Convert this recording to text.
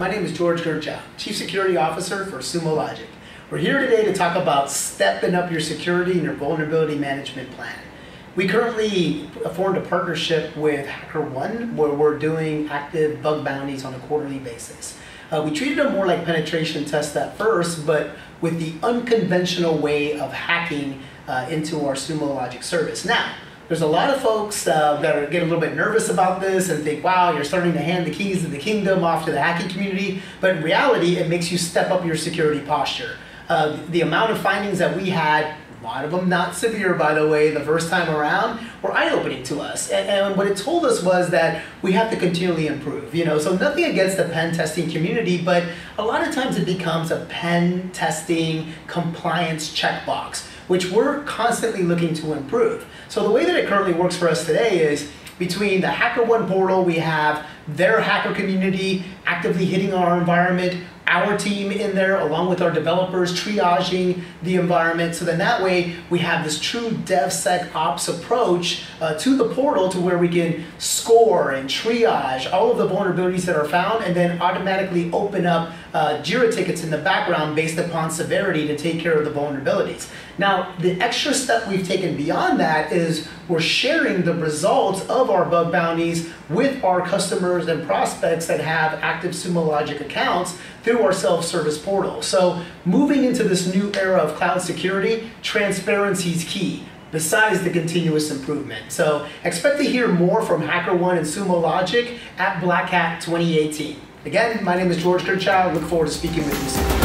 George Gerchow, Chief Security Officer for Sumo Logic. We're here today to talk about stepping up your security and your vulnerability management plan. We currently formed a partnership with HackerOne where we're doing active bug bounties on a quarterly basis. Uh, we treated them more like penetration tests at first, but with the unconventional way of hacking uh, into our Sumo Logic service. Now, there's a lot of folks uh, that are get a little bit nervous about this and think, wow, you're starting to hand the keys of the kingdom off to the hacking community. But in reality, it makes you step up your security posture. Uh, the amount of findings that we had, a lot of them not severe, by the way, the first time around, were eye-opening to us. And, and what it told us was that we have to continually improve. You know, so nothing against the pen testing community, but a lot of times it becomes a pen testing compliance checkbox which we're constantly looking to improve. So the way that it currently works for us today is between the HackerOne portal, we have their hacker community actively hitting our environment, our team in there along with our developers triaging the environment. So then that way we have this true DevSecOps approach uh, to the portal to where we can score and triage all of the vulnerabilities that are found and then automatically open up uh, JIRA tickets in the background based upon severity to take care of the vulnerabilities. Now, the extra step we've taken beyond that is we're sharing the results of our bug bounties with our customers and prospects that have active Sumo Logic accounts through our self-service portal. So moving into this new era of cloud security, transparency is key besides the continuous improvement. So expect to hear more from HackerOne and Sumo Logic at Black Hat 2018. Again, my name is George Gerchow. Look forward to speaking with you soon.